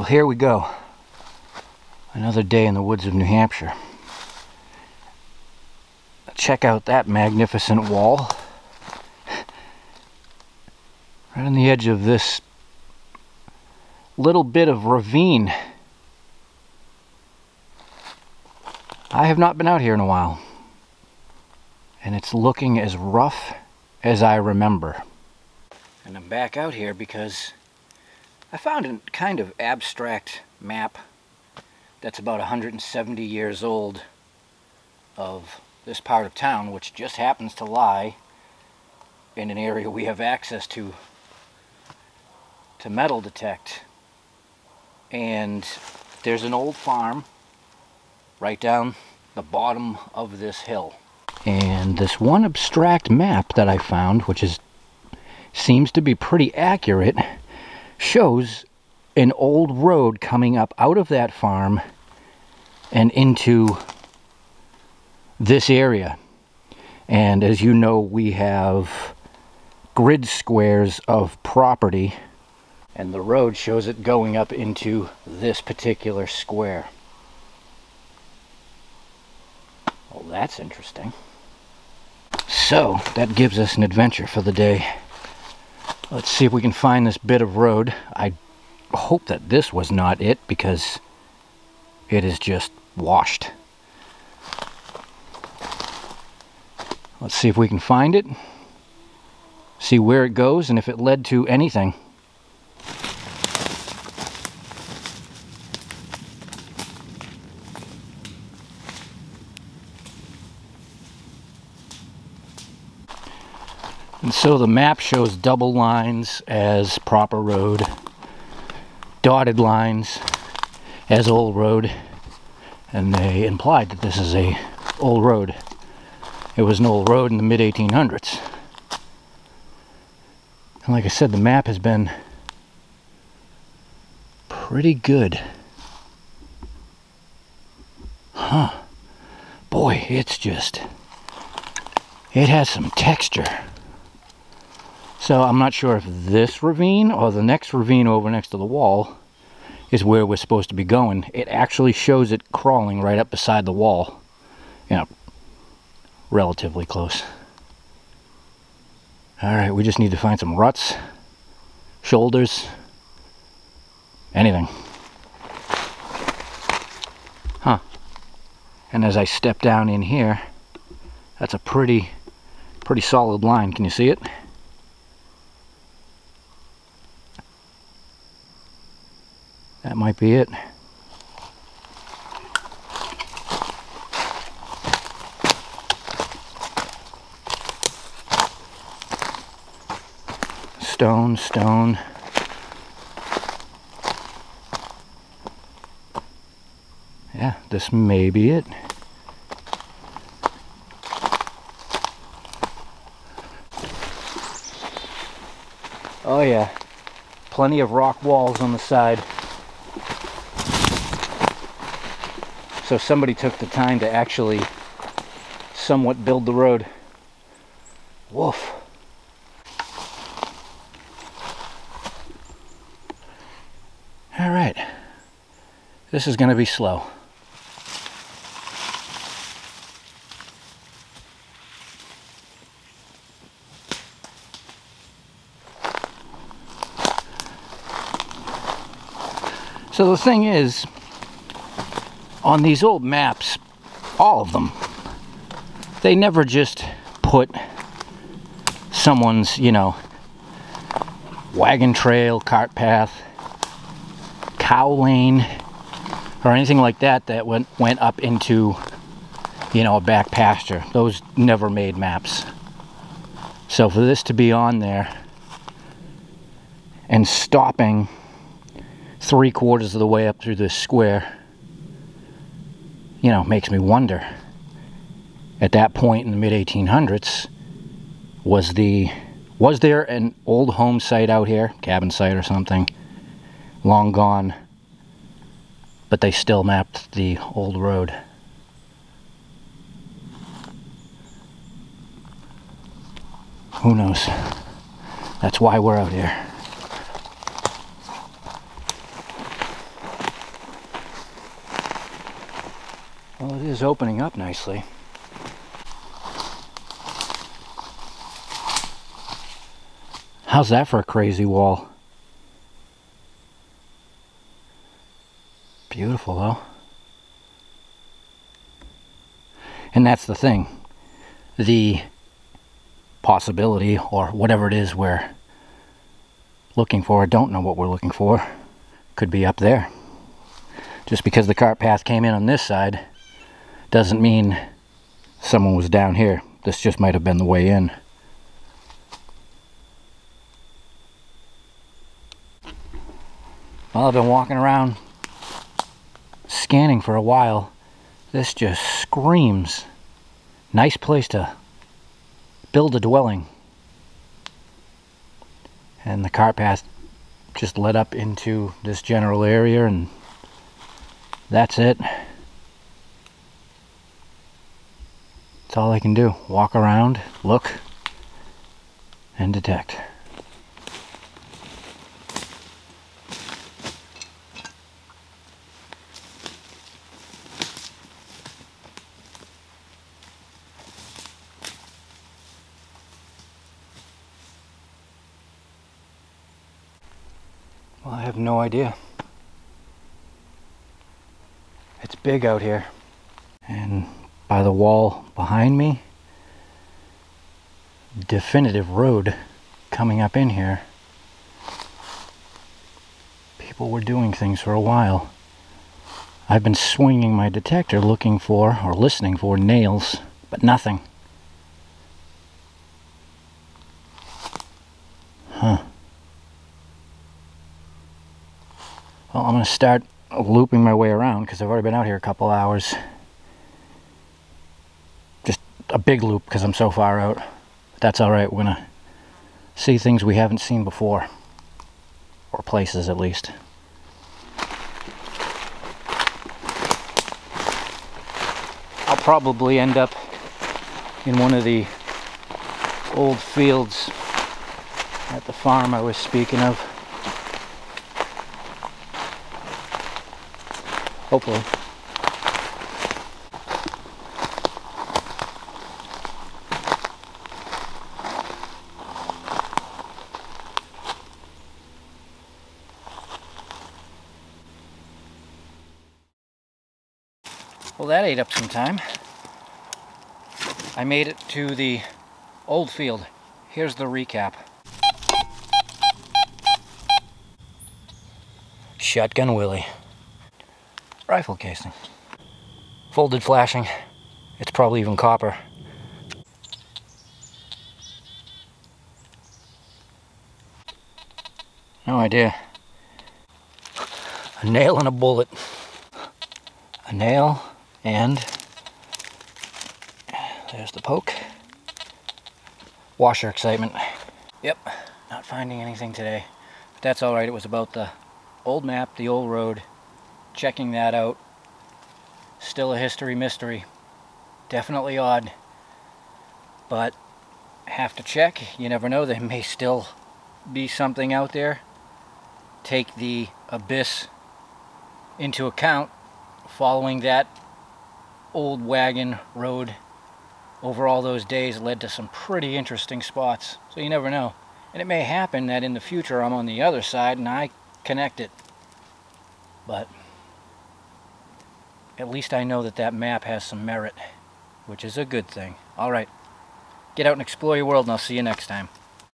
Well, here we go. Another day in the woods of New Hampshire. Check out that magnificent wall. Right on the edge of this little bit of ravine. I have not been out here in a while. And it's looking as rough as I remember. And I'm back out here because I found a kind of abstract map that's about 170 years old of this part of town, which just happens to lie in an area we have access to to metal detect. And there's an old farm right down the bottom of this hill. And this one abstract map that I found, which is seems to be pretty accurate, shows an old road coming up out of that farm and into this area. And as you know, we have grid squares of property and the road shows it going up into this particular square. Well, that's interesting. So, that gives us an adventure for the day. Let's see if we can find this bit of road. I hope that this was not it because it is just washed. Let's see if we can find it. See where it goes and if it led to anything. And so the map shows double lines as proper road, dotted lines as old road, and they implied that this is a old road. It was an old road in the mid 1800s. And like I said, the map has been pretty good. Huh. Boy, it's just, it has some texture. So I'm not sure if this ravine or the next ravine over next to the wall is where we're supposed to be going. It actually shows it crawling right up beside the wall. You know, relatively close. Alright, we just need to find some ruts, shoulders, anything. Huh. And as I step down in here, that's a pretty, pretty solid line. Can you see it? Might be it. Stone, stone. Yeah, this may be it. Oh yeah, plenty of rock walls on the side. So somebody took the time to actually somewhat build the road. Woof. All right. This is going to be slow. So the thing is, on these old maps, all of them, they never just put someone's, you know, wagon trail, cart path, cow lane, or anything like that that went, went up into, you know, a back pasture. Those never made maps. So for this to be on there and stopping three quarters of the way up through this square you know, makes me wonder. At that point in the mid 1800s, was the was there an old home site out here, cabin site or something, long gone, but they still mapped the old road. Who knows? That's why we're out here. Is opening up nicely. How's that for a crazy wall? Beautiful though. And that's the thing. The possibility or whatever it is we're looking for, I don't know what we're looking for, could be up there. Just because the cart path came in on this side doesn't mean someone was down here. This just might have been the way in. Well, I've been walking around scanning for a while. This just screams. Nice place to build a dwelling. And the cart path just led up into this general area and that's it. That's all I can do. Walk around, look, and detect. Well, I have no idea. It's big out here. And by the wall behind me, definitive road coming up in here. People were doing things for a while. I've been swinging my detector looking for or listening for nails, but nothing. Huh. Well, I'm going to start looping my way around because I've already been out here a couple hours. A big loop because I'm so far out. But that's alright, we're going to see things we haven't seen before. Or places at least. I'll probably end up in one of the old fields at the farm I was speaking of. Hopefully. Well, that ate up some time. I made it to the old field. Here's the recap. Shotgun Willie rifle casing. Folded flashing. It's probably even copper. No idea. A nail and a bullet. A nail and there's the poke. Washer excitement. Yep, not finding anything today. But that's alright, it was about the old map, the old road, checking that out. Still a history mystery. Definitely odd. But have to check. You never know. There may still be something out there. Take the abyss into account following that old wagon road over all those days led to some pretty interesting spots. So you never know. And it may happen that in the future I'm on the other side and I connect it. But at least I know that that map has some merit, which is a good thing. All right, get out and explore your world, and I'll see you next time.